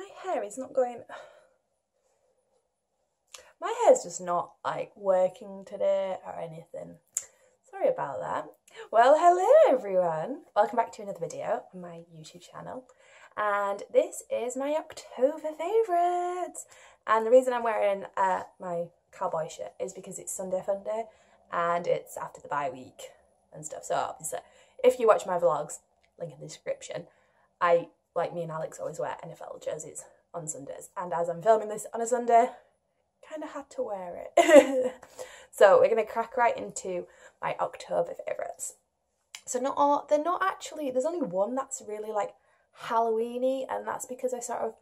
my hair is not going. My hair's just not like working today or anything. Sorry about that. Well, hello everyone. Welcome back to another video on my YouTube channel. And this is my October favourites. And the reason I'm wearing uh, my cowboy shirt is because it's Sunday Fun Day and it's after the bye week and stuff. So obviously, if you watch my vlogs, link in the description, I, like me and Alex, always wear NFL jerseys on Sundays. And as I'm filming this on a Sunday, kind of had to wear it. so we're going to crack right into my October favourites. So not all, they're not actually, there's only one that's really like Halloweeny and that's because I sort of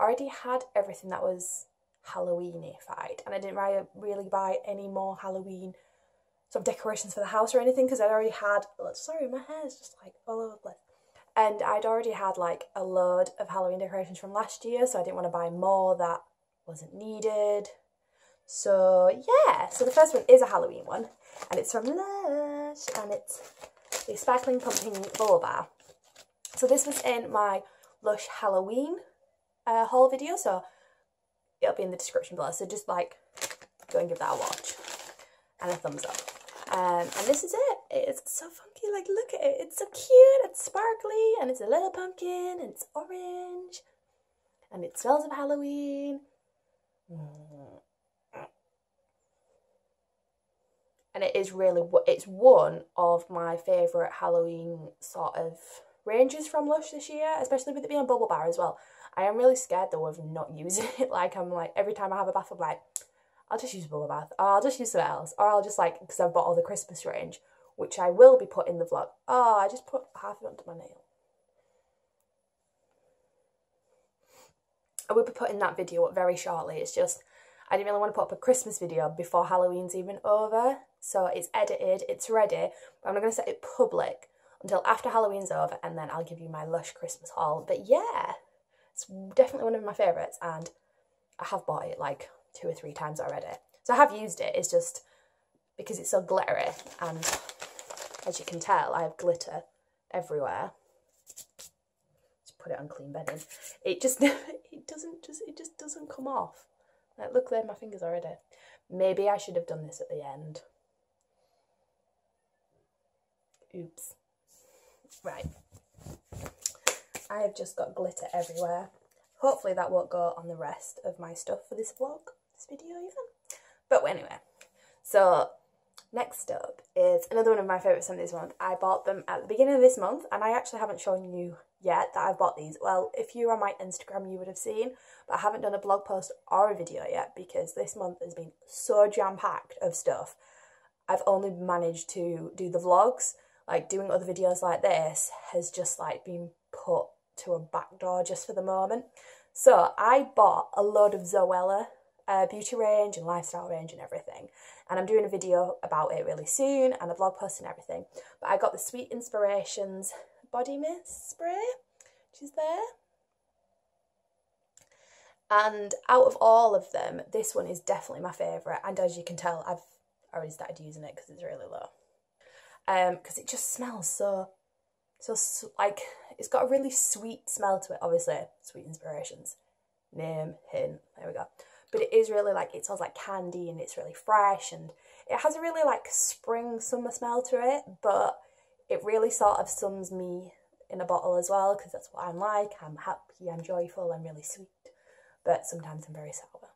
already had everything that was Halloweenified and I didn't really buy any more Halloween sort of decorations for the house or anything because I'd already had, sorry my hair is just like all over the place and I'd already had like a load of Halloween decorations from last year so I didn't want to buy more that wasn't needed. So yeah so the first one is a Halloween one and it's from Lush and it's the Sparkling Pumpkin Bubble Bar so this was in my Lush Halloween uh, haul video so it'll be in the description below so just like go and give that a watch. And a thumbs up um, and this is it. It's so funky. Like look at it. It's so cute. It's sparkly and it's a little pumpkin and it's orange and it smells of Halloween. And it is really what it's one of my favorite Halloween sort of ranges from Lush this year especially with it being a bubble bar as well. I am really scared though of not using it. Like I'm like every time I have a bath I'm like I'll just use bubble bath or I'll just use something else or I'll just like because I've bought all the Christmas range which I will be put in the vlog oh I just put half of it under my nail. I will be putting that video up very shortly it's just I didn't really want to put up a Christmas video before Halloween's even over so it's edited it's ready but I'm not going to set it public until after Halloween's over and then I'll give you my Lush Christmas haul. But yeah it's definitely one of my favourites and I have bought it like two or three times already. So I have used it, it's just because it's so glittery and as you can tell I have glitter everywhere. Just put it on clean bedding. It just, it doesn't just, it just doesn't come off. Like look there, my fingers already. Maybe I should have done this at the end. Oops. Right. I have just got glitter everywhere. Hopefully that won't go on the rest of my stuff for this vlog this video even. But anyway, so next up is another one of my favourites from this month. I bought them at the beginning of this month and I actually haven't shown you yet that I've bought these. Well, if you're on my Instagram you would have seen, but I haven't done a blog post or a video yet because this month has been so jam-packed of stuff. I've only managed to do the vlogs, like doing other videos like this has just like been put to a back door just for the moment. So I bought a load of Zoella uh, beauty range and lifestyle range and everything. And I'm doing a video about it really soon and a blog post and everything. But I got the Sweet Inspirations body mist spray, which is there. And out of all of them, this one is definitely my favourite. And as you can tell, I've already started using it because it's really low. Because um, it just smells so, so, like, it's got a really sweet smell to it, obviously. Sweet Inspirations. Name, hint, there we go but it is really like it smells like candy and it's really fresh and it has a really like spring summer smell to it but it really sort of sums me in a bottle as well because that's what I'm like. I'm happy I'm joyful I'm really sweet but sometimes I'm very sour.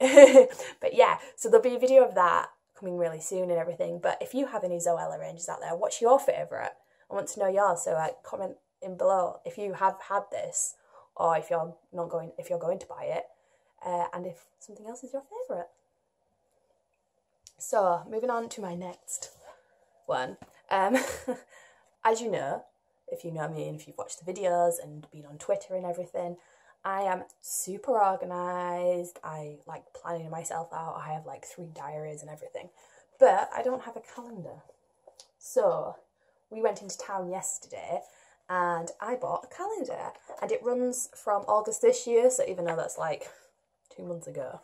But yeah so there'll be a video of that coming really soon and everything but if you have any Zoella ranges out there what's your favourite? I want to know yours so comment in below if you have had this or if you're not going if you're going to buy it uh, and if something else is your favourite. So, moving on to my next one. Um, as you know, if you know me and if you've watched the videos and been on Twitter and everything, I am super organised. I like planning myself out. I have like three diaries and everything. But I don't have a calendar. So, we went into town yesterday and I bought a calendar and it runs from August this year so even though that's like two months ago.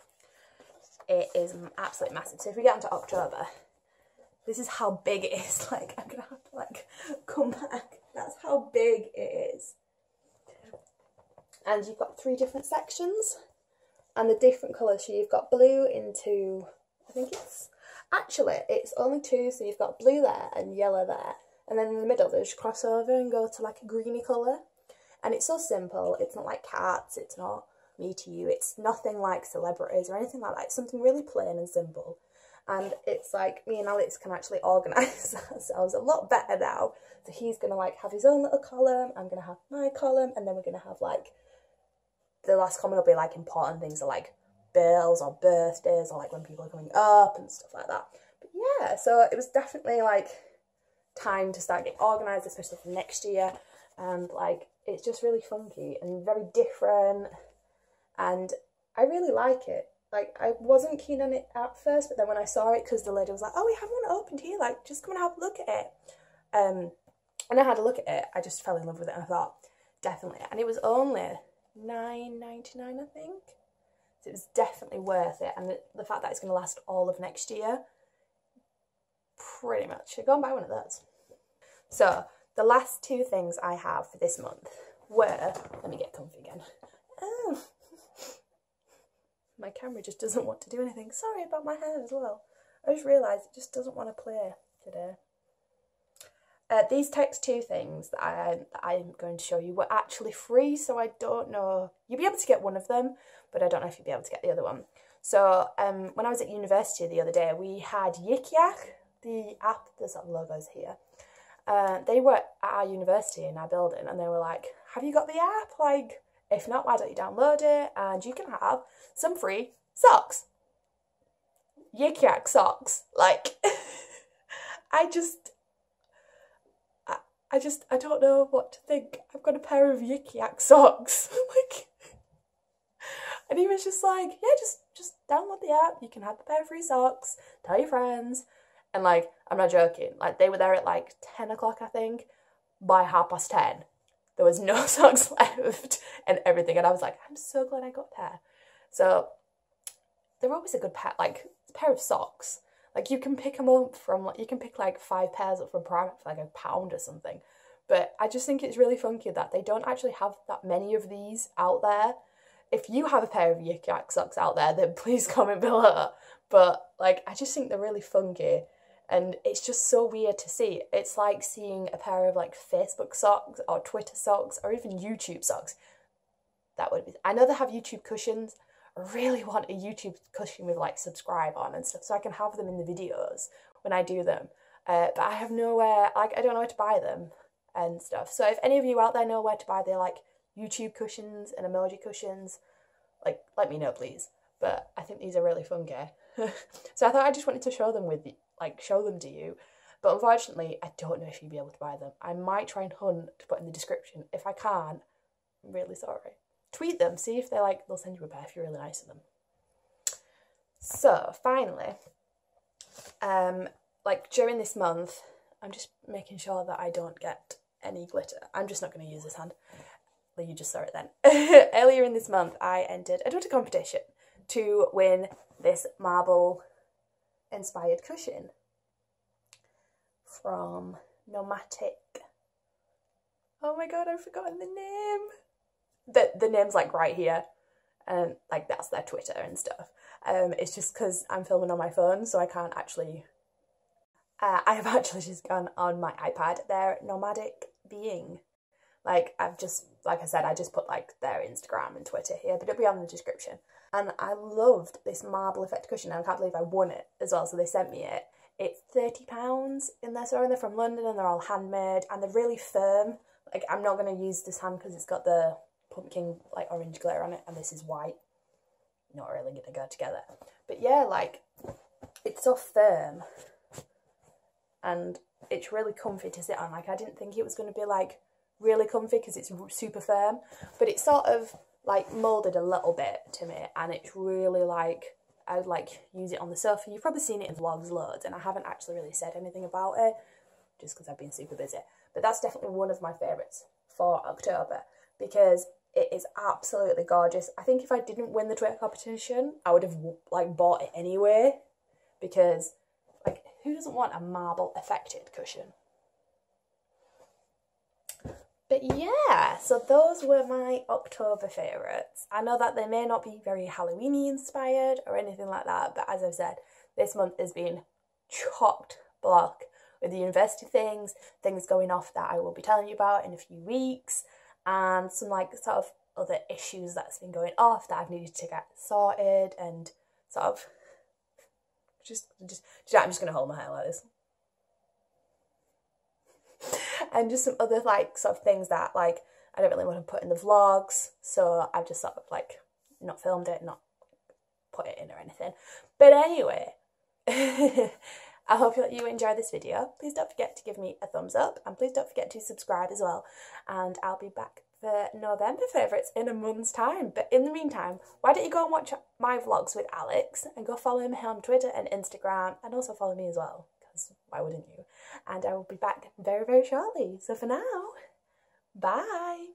It is absolutely massive. So if we get into October, this is how big it is. Like, I'm going to have to, like, come back. That's how big it is. and you've got three different sections and the different colours. So you've got blue into, I think it's, actually it's only two, so you've got blue there and yellow there. And then in the middle, they just cross over and go to like a greeny colour. And it's so simple. It's not like cats. It's not me to you. It's nothing like celebrities or anything like that. It's something really plain and simple. And it's like me and Alex can actually organise ourselves a lot better now. So he's going to like have his own little column. I'm going to have my column. And then we're going to have like, the last comment will be like important things are like bills or birthdays or like when people are coming up and stuff like that. But yeah, so it was definitely like time to start getting organised, especially for next year. And like, it's just really funky and very different. And I really like it. Like, I wasn't keen on it at first, but then when I saw it, because the lady was like, oh, we have one opened here, like, just come and have a look at it. Um, and I had a look at it, I just fell in love with it and I thought, definitely. And it was only nine ninety nine, I think. So it was definitely worth it. And the, the fact that it's going to last all of next year, pretty much. Go and buy one of those. So the last two things I have for this month were, let me get comfy again. Oh, my camera just doesn't want to do anything. Sorry about my hair as well. I just realised it just doesn't want to play today. Uh, these text two things that I, that I am going to show you were actually free, so I don't know. You'll be able to get one of them, but I don't know if you'll be able to get the other one. So um, when I was at university the other day, we had Yik Yak, the app, there's that logos here. Uh, they were at our university in our building and they were like, have you got the app? Like, if not, why don't you download it? And you can have some free socks. Yik Yak socks. Like, I just, I, I just, I don't know what to think. I've got a pair of Yik Yak socks. like, and he was just like, yeah, just, just download the app. You can have a pair of free socks. Tell your friends. And like, I'm not joking, like they were there at like 10 o'clock, I think. By half past 10, there was no socks left and everything. And I was like, I'm so glad I got there. So they're always a good pair, like pair of socks. Like you can pick them up from, like you can pick like five pairs up from Primark for like a pound or something. But I just think it's really funky that they don't actually have that many of these out there. If you have a pair of Yik Yak socks out there, then please comment below. But like, I just think they're really funky and it's just so weird to see. It's like seeing a pair of like Facebook socks or Twitter socks or even YouTube socks. That would be. I know they have YouTube cushions. I really want a YouTube cushion with like subscribe on and stuff, so I can have them in the videos when I do them. Uh, but I have nowhere. Like I don't know where to buy them and stuff. So if any of you out there know where to buy their like YouTube cushions and emoji cushions, like let me know please. But I think these are really fun, gay. so I thought I just wanted to show them with like show them to you. But unfortunately, I don't know if you'd be able to buy them. I might try and hunt to put in the description. If I can't, I'm really sorry. Tweet them, see if they like they'll send you a pair if you're really nice to them. So finally, um, like during this month, I'm just making sure that I don't get any glitter. I'm just not going to use this hand. You just saw it then. Earlier in this month, I entered a Twitter competition to win this marble inspired cushion from Nomadic. Oh my god, I've forgotten the name. The the name's like right here. Um, like that's their Twitter and stuff. Um, it's just because I'm filming on my phone, so I can't actually. Uh, I have actually just gone on my iPad. They're nomadic being. Like I've just, like I said, I just put like their Instagram and Twitter here, but it'll be on the description and I loved this marble effect cushion and I can't believe I won it as well so they sent me it. It's £30 in their store and they're from London and they're all handmade and they're really firm. Like I'm not going to use this hand because it's got the pumpkin like orange glitter on it and this is white. Not really going to go together. But yeah, like it's so firm and it's really comfy to sit on. Like I didn't think it was going to be like really comfy because it's super firm but it's sort of like molded a little bit to me and it's really like I would like use it on the sofa. You've probably seen it in vlogs loads and I haven't actually really said anything about it just because I've been super busy. But that's definitely one of my favourites for October because it is absolutely gorgeous. I think if I didn't win the Twitter competition, I would have like bought it anyway because like who doesn't want a marble affected cushion? But yeah, so those were my October favourites. I know that they may not be very Halloweeny inspired or anything like that, but as I've said, this month has been chocked block with the university things, things going off that I will be telling you about in a few weeks, and some like sort of other issues that's been going off that I've needed to get sorted and sort of just just, just I'm just gonna hold my hair like this. And just some other like sort of things that like I don't really want to put in the vlogs, so I've just sort of like not filmed it, not put it in or anything. But anyway, I hope that you enjoyed this video. Please don't forget to give me a thumbs up and please don't forget to subscribe as well. And I'll be back for November favourites in a month's time. But in the meantime, why don't you go and watch my vlogs with Alex and go follow him on Twitter and Instagram and also follow me as well because why wouldn't you? And I will be back very, very shortly. So for now, bye.